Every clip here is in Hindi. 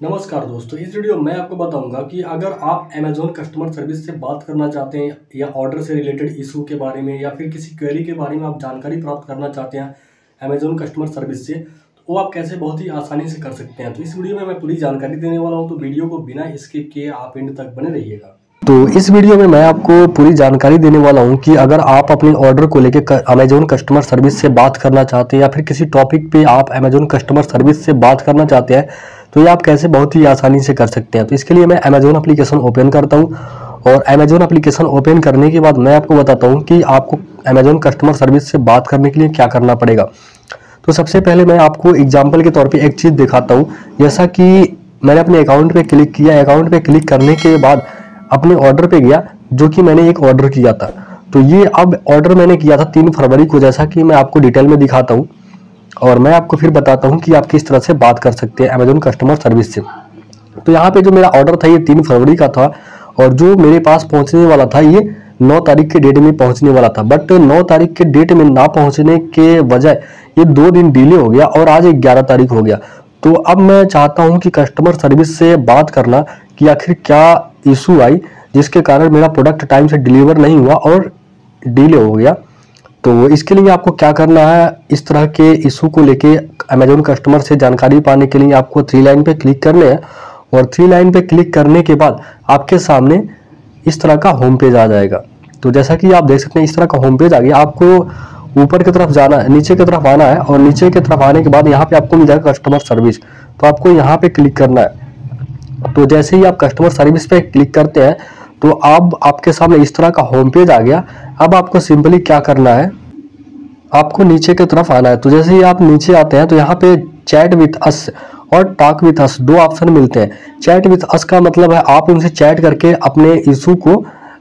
नमस्कार दोस्तों, इस वीडियो में आपको बताऊँगा कि अगर आप अमेजोन कस्टमर सर्विस से बात करना चाहते हैं या ऑर्डर से रिलेटेड इशू के बारे में या फिर किसी क्वेरी के बारे में आप जानकारी प्राप्त करना चाहते हैं अमेजोन कस्टमर सर्विस से तो वो आप कैसे बहुत ही आसानी से कर सकते हैं। तो इस वीडियो में मैं पूरी जानकारी देने वाला हूँ तो वीडियो को बिना स्किप किए आप एंड तक बने रहिएगा। तो इस वीडियो में मैं आपको पूरी जानकारी देने वाला हूँ कि अगर आप अपने ऑर्डर को लेकर अमेजोन कस्टमर सर्विस से बात करना चाहते हैं या फिर किसी टॉपिक पे आप अमेजोन कस्टमर सर्विस से बात करना चाहते हैं तो ये आप कैसे बहुत ही आसानी से कर सकते हैं। तो इसके लिए मैं अमेजोन अप्लीकेशन ओपन करता हूँ और अमेजोन अप्लीकेशन ओपन करने के बाद मैं आपको बताता हूँ कि आपको अमेजोन कस्टमर सर्विस से बात करने के लिए क्या करना पड़ेगा। तो सबसे पहले मैं आपको एग्ज़ाम्पल के तौर पर एक चीज़ दिखाता हूँ। जैसा कि मैंने अपने अकाउंट पे क्लिक किया अकाउंट पे क्लिक करने के बाद अपने ऑर्डर पे गया, जो कि मैंने एक ऑर्डर किया था। तो ये अब ऑर्डर मैंने किया था तीन फरवरी को, जैसा कि मैं आपको डिटेल में दिखाता हूँ। और मैं आपको फिर बताता हूँ कि आप किस तरह से बात कर सकते हैं अमेजोन कस्टमर सर्विस से। तो यहाँ पे जो मेरा ऑर्डर था, ये तीन फरवरी का था और जो मेरे पास पहुँचने वाला था, ये नौ तारीख के डेट में पहुँचने वाला था। बट नौ तारीख के डेट में ना पहुँचने के बजाय ये दो दिन डिले हो गया और आज ग्यारह तारीख हो गया। तो अब मैं चाहता हूँ कि कस्टमर सर्विस से बात करना कि आखिर क्या इशू आई, जिसके कारण मेरा प्रोडक्ट टाइम से डिलीवर नहीं हुआ और डिले हो गया। तो इसके लिए आपको क्या करना है? इस तरह के इशू को लेके अमेजोन कस्टमर से जानकारी पाने के लिए आपको थ्री लाइन पे क्लिक करने हैं और थ्री लाइन पे क्लिक करने के बाद आपके सामने इस तरह का होम पेज आ जाएगा। तो जैसा कि आप देख सकते हैं, इस तरह का होम पेज आ गया। आपको ऊपर की तरफ़ जाना है, नीचे की तरफ़ आना है और नीचे की तरफ़ आने के बाद यहाँ पे आपको मिल जाएगा कस्टमर सर्विस तो आपको यहाँ पे क्लिक करना है। तो जैसे ही आप कस्टमर सर्विस पे क्लिक करते हैं तो अब आपके सामने इस तरह का होम पेज आ गया। अब आपको सिंपली क्या करना है? आपको नीचे की तरफ़ आना है। तो जैसे ही आप नीचे आते हैं तो यहाँ पे चैट विथ अस और टॉक विथ अस दो ऑप्शन मिलते हैं। चैट विथ अस का मतलब है आप उनसे चैट करके अपने इशू को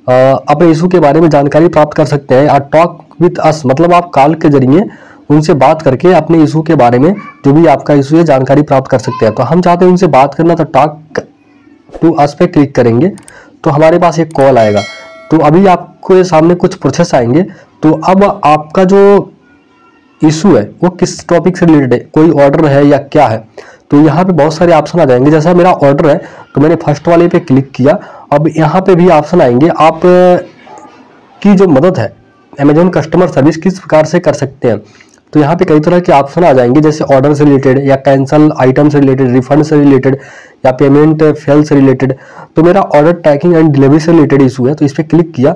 अपने इशू के बारे में जानकारी प्राप्त कर सकते हैं। और टॉक विथ अस मतलब आप कॉल के ज़रिए उनसे बात करके अपने इशू के बारे में जो भी आपका इशू है जानकारी प्राप्त कर सकते हैं। तो हम चाहते हैं उनसे बात करना तो टॉक टू अस पे क्लिक करेंगे। तो हमारे पास एक कॉल आएगा। तो अभी आपको सामने कुछ प्रोसेस आएँगे। तो अब आपका जो इशू है, वो किस टॉपिक से रिलेटेड है? कोई ऑर्डर है या क्या है? तो यहाँ पे बहुत सारे ऑप्शन आ जाएँगे। जैसा मेरा ऑर्डर है तो मैंने फ़र्स्ट वाले पे क्लिक किया। अब यहाँ पे भी ऑप्शन आएँगे। आप की जो मदद है अमेजोन कस्टमर सर्विस किस प्रकार से कर सकते हैं? तो यहाँ पे कई तरह के ऑप्शन आ जाएँगे, जैसे ऑर्डर से रिलेटेड या कैंसल आइटम से रिलेटेड रिफंड से रिलेटेड या पेमेंट फेल से रिलेटेड तो मेरा ऑर्डर ट्रैकिंग एंड डिलीवरी से रिलेटेड इशू है तो इस पर क्लिक किया।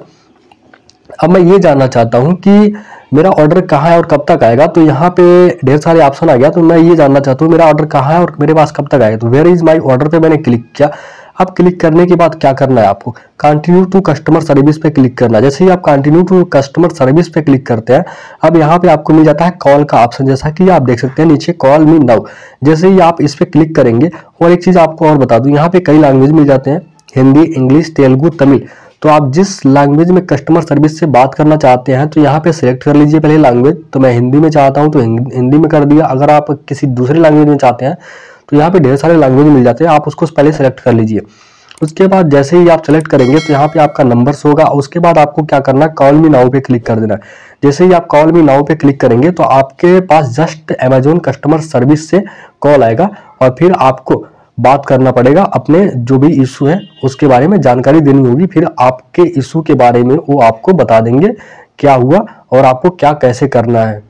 अब मैं ये जानना चाहता हूँ कि मेरा ऑर्डर कहाँ है और कब तक आएगा? तो यहाँ पे ढेर सारे ऑप्शन आ गया तो मैं ये जानना चाहता हूँ मेरा ऑर्डर कहाँ है और मेरे पास कब तक आएगा? तो वेयर इज़ माई ऑर्डर पे मैंने क्लिक किया। अब क्लिक करने के बाद क्या करना है आपको? कंटिन्यू टू कस्टमर सर्विस पे क्लिक करना है। जैसे ही आप कंटिन्यू टू कस्टमर सर्विस पे क्लिक करते हैं, अब यहाँ पे आपको मिल जाता है कॉल का ऑप्शन जैसा कि आप देख सकते हैं नीचे कॉल मी नाउ जैसे ही आप इस पर क्लिक करेंगे, और एक चीज़ आपको और बता दूँ, यहाँ पे कई लैंग्वेज मिल जाते हैं, हिंदी, इंग्लिश, तेलुगू, तमिल। तो आप जिस लैंग्वेज में कस्टमर सर्विस से बात करना चाहते हैं तो यहाँ पे सिलेक्ट कर लीजिए पहले लैंग्वेज तो मैं हिंदी में चाहता हूँ तो हिंदी में कर दिया। अगर आप किसी दूसरे लैंग्वेज में चाहते हैं तो यहाँ पे ढेर सारे लैंग्वेज मिल जाते हैं, आप उसको पहले सेलेक्ट कर लीजिए। उसके बाद जैसे ही आप सेलेक्ट करेंगे तो यहाँ पे आपका नंबर होगा। उसके बाद आपको क्या करना है कॉल मी नाउ पे क्लिक कर देना है। जैसे ही आप कॉल मी नाउ पे क्लिक करेंगे तो आपके पास जस्ट अमेजोन कस्टमर सर्विस से कॉल आएगा और फिर आपको बात करना पड़ेगा अपने जो भी इशू है, उसके बारे में जानकारी देनी होगी। फिर आपके इशू के बारे में वो आपको बता देंगे क्या हुआ और आपको क्या कैसे करना है।